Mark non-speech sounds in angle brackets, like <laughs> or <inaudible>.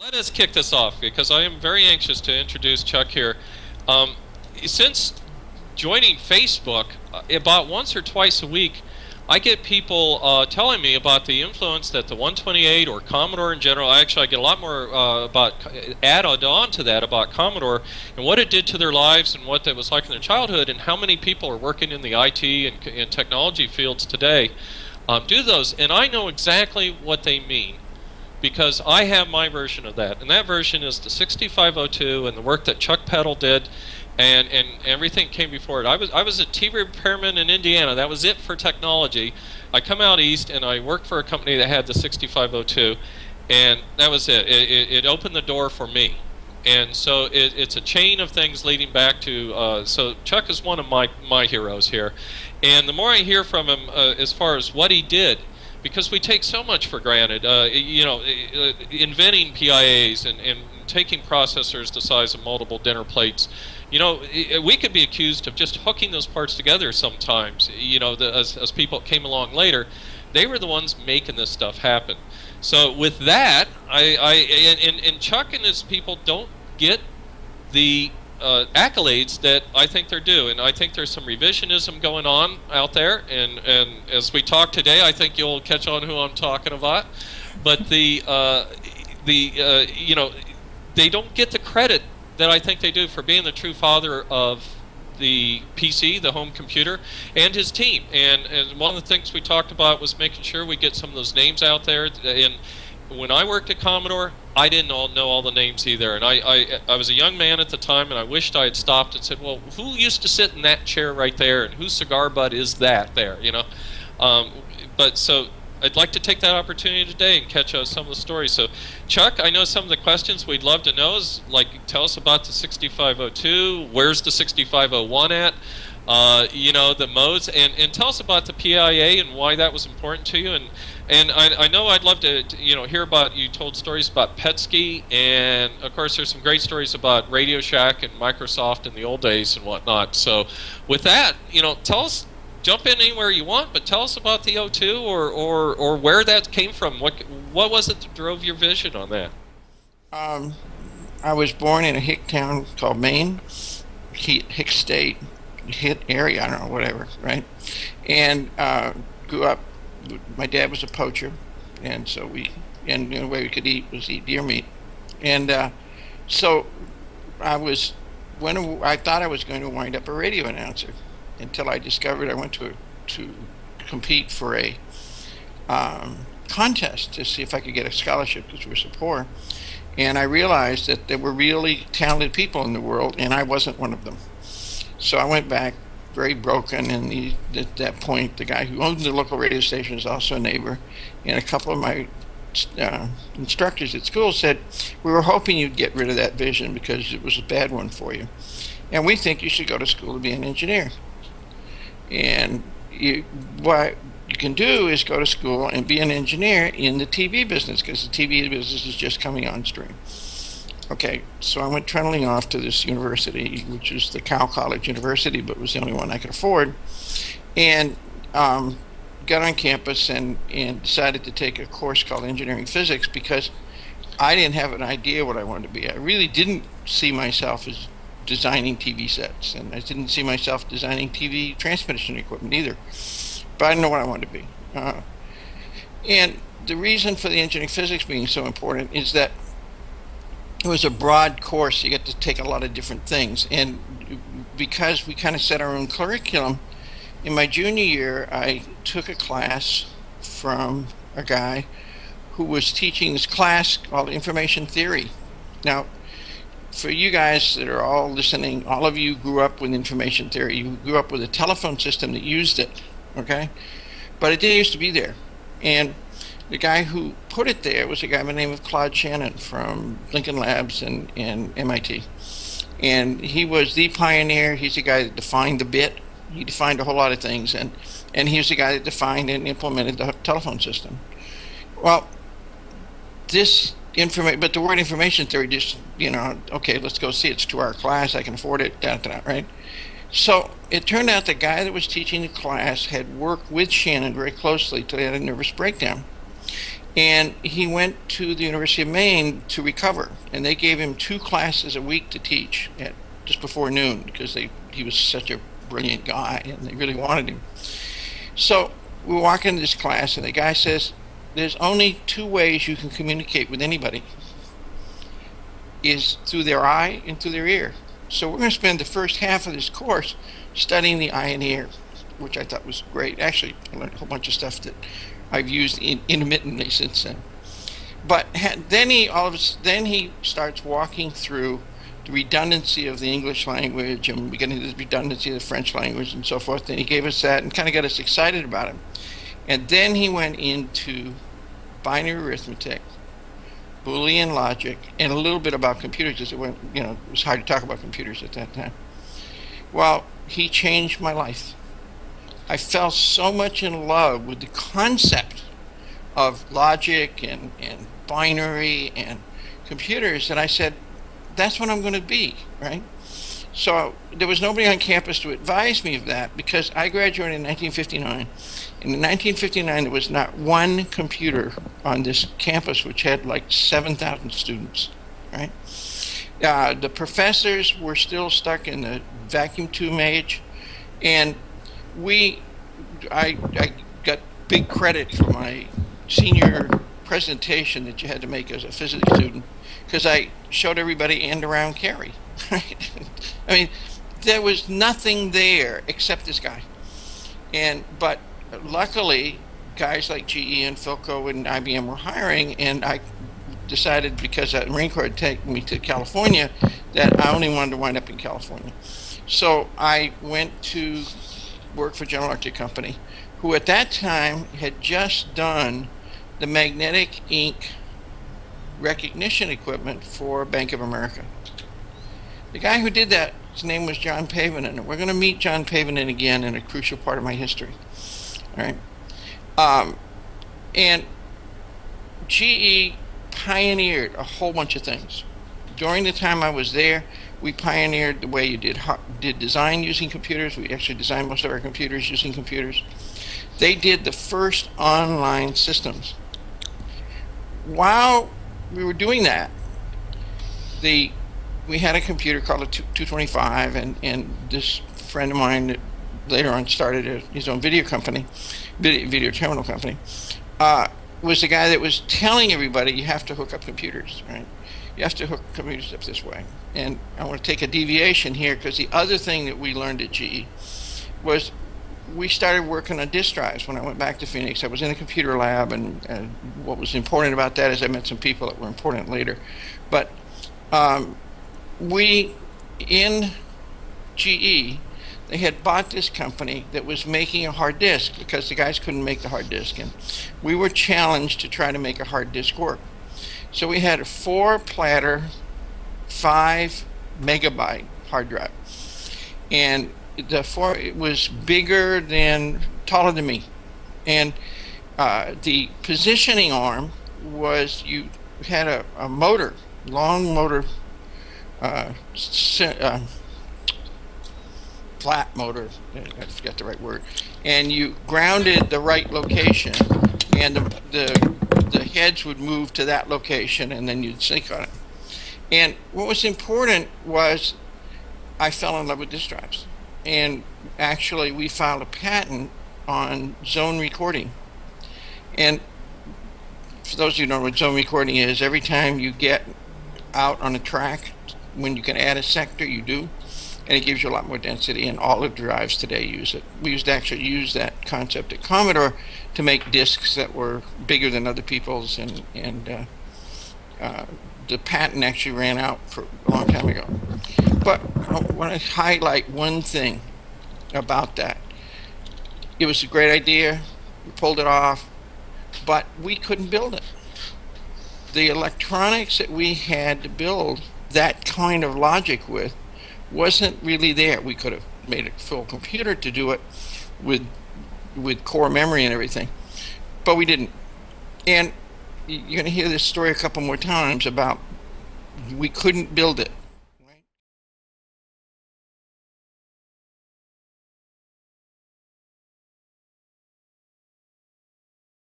Let us kick this off because I am very anxious to introduce Chuck here. Um, since joining Facebook, uh, about once or twice a week, I get people uh, telling me about the influence that the 128 or Commodore in general. Actually, I get a lot more uh, about added on to that about Commodore and what it did to their lives and what that was like in their childhood, and how many people are working in the IT and, and technology fields today. Um, do those, and I know exactly what they mean because I have my version of that, and that version is the 6502 and the work that Chuck Peddle did, and and everything came before it. I was I was a TV repairman in Indiana. That was it for technology. I come out east and I worked for a company that had the 6502, and that was it. It, it, it opened the door for me. And so it, it's a chain of things leading back to. Uh, so Chuck is one of my my heroes here, and the more I hear from him uh, as far as what he did, because we take so much for granted. Uh, you know, uh, inventing PIAs and, and taking processors the size of multiple dinner plates. You know, we could be accused of just hooking those parts together sometimes. You know, the, as, as people came along later, they were the ones making this stuff happen. So with that, I, I and, and Chuck and his people don't get the uh, accolades that I think they're due, and I think there's some revisionism going on out there. And and as we talk today, I think you'll catch on who I'm talking about. But the uh, the uh, you know they don't get the credit that I think they do for being the true father of the PC, the home computer, and his team. And, and one of the things we talked about was making sure we get some of those names out there. And when I worked at Commodore, I didn't all know all the names either. And I, I, I was a young man at the time, and I wished I had stopped and said, well, who used to sit in that chair right there, and whose cigar butt is that there, you know? Um, but so I'd like to take that opportunity today and catch uh, some of the stories. So, Chuck, I know some of the questions we'd love to know is like, tell us about the 6502. Where's the 6501 at? Uh, you know, the modes, and, and tell us about the PIA and why that was important to you. And and I, I know I'd love to, to, you know, hear about you told stories about Petsky, and of course there's some great stories about Radio Shack and Microsoft in the old days and whatnot. So, with that, you know, tell us jump in anywhere you want, but tell us about the O2 or, or, or where that came from. What what was it that drove your vision on that? Um, I was born in a hick town called Maine, hick state, hit area, I don't know, whatever, right? And uh, grew up. My dad was a poacher, and so we, and the only way we could eat was eat deer meat, and uh, so I was when I thought I was going to wind up a radio announcer until I discovered I went to to compete for a um, contest to see if I could get a scholarship because we were so poor. And I realized that there were really talented people in the world, and I wasn't one of them. So I went back very broken, and the, at that point, the guy who owned the local radio station is also a neighbor, and a couple of my uh, instructors at school said, "We were hoping you'd get rid of that vision because it was a bad one for you, and we think you should go to school to be an engineer." And you, what you can do is go to school and be an engineer in the TV business because the TV business is just coming on stream. Okay, so I went trundling off to this university, which is the Cal College University, but was the only one I could afford, and um, got on campus and, and decided to take a course called engineering physics because I didn't have an idea what I wanted to be. I really didn't see myself as designing TV sets, and I didn't see myself designing TV transmission equipment either. But I didn't know what I wanted to be. Uh, and the reason for the engineering physics being so important is that it was a broad course. You get to take a lot of different things, and because we kind of set our own curriculum, in my junior year, I took a class from a guy who was teaching this class called information theory. Now, for you guys that are all listening, all of you grew up with information theory. You grew up with a telephone system that used it, okay? But it didn't used to be there. And the guy who put it there was a guy by the name of Claude Shannon from Lincoln Labs and, and MIT. And he was the pioneer. He's the guy that defined the bit. He defined a whole lot of things. And, and he was the guy that defined and implemented the telephone system. Well, this information, but the word information theory just, you know, okay, let's go see. It's to our class. I can afford it. Da, da, right? So it turned out the guy that was teaching the class had worked with Shannon very closely till he had a nervous breakdown. And he went to the University of Maine to recover, and they gave him two classes a week to teach at just before noon because they he was such a brilliant guy and they really wanted him. So we walk into this class, and the guy says, "There's only two ways you can communicate with anybody: is through their eye and through their ear." So we're going to spend the first half of this course studying the eye and ear, which I thought was great. Actually, I learned a whole bunch of stuff that I've used in, intermittently since then. But then he all of a, then he starts walking through the redundancy of the English language and beginning the redundancy of the French language and so forth. And he gave us that and kind of got us excited about it. And then he went into binary arithmetic, Boolean logic, and a little bit about computers because it went, you know, it was hard to talk about computers at that time. Well, he changed my life. I fell so much in love with the concept of logic and, and binary and computers that I said, that's what I'm going to be, right? So there was nobody on campus to advise me of that because I graduated in 1959. And in 1959, there was not one computer on this campus, which had like 7,000 students, right? Uh, the professors were still stuck in the vacuum tube age, and we, I, I got big credit for my senior presentation that you had to make as a physics student because I showed everybody and around Carey. <laughs> Right? I mean, there was nothing there except this guy, and but luckily, guys like GE and Philco and IBM were hiring, and I decided because the Marine Corps had taken me to California that I only wanted to wind up in California. So I went to work for General Electric Company, who at that time had just done the magnetic ink recognition equipment for Bank of America. The guy who did that, his name was John Paivinen, and we're going to meet John Paivinen again in a crucial part of my history. All right. Um, and GE pioneered a whole bunch of things. During the time I was there, we pioneered the way you did did design using computers. We actually designed most of our computers using computers. They did the first online systems. While we were doing that, the we had a computer called a 225, and and this friend of mine that later on started a, his own video company, video, terminal company, uh, was the guy that was telling everybody you have to hook up computers, right? You have to hook computers up this way. And I want to take a deviation here because the other thing that we learned at GE was we started working on disk drives when I went back to Phoenix. I was in a computer lab, and, and what was important about that is I met some people that were important later. But um, we, in GE, they had bought this company that was making a hard disk because the guys couldn't make the hard disk. And we were challenged to try to make a hard disk work. So we had a four platter, five megabyte hard drive. And the four it was bigger than taller than me. And uh, the positioning arm was you had a, a motor, long motor, uh, uh, flat motor, I forget the right word, and you grounded the right location, and the, the, the heads would move to that location, and then you'd sync on it. And what was important was I fell in love with disk drives. And actually, we filed a patent on zone recording. And for those of you who don't know what zone recording is, every time you get out on a track, when you can add a sector, you do and it gives you a lot more density and all of the drives today use it. We used to actually use that concept at Commodore to make disks that were bigger than other people's and, and uh, uh, the patent actually ran out for a long time ago. But I want to highlight one thing about that. It was a great idea, we pulled it off, but we couldn't build it. The electronics that we had to build that kind of logic with wasn't really there. We could have made a full computer to do it with with core memory and everything, but we didn't. And you're going to hear this story a couple more times about we couldn't build it.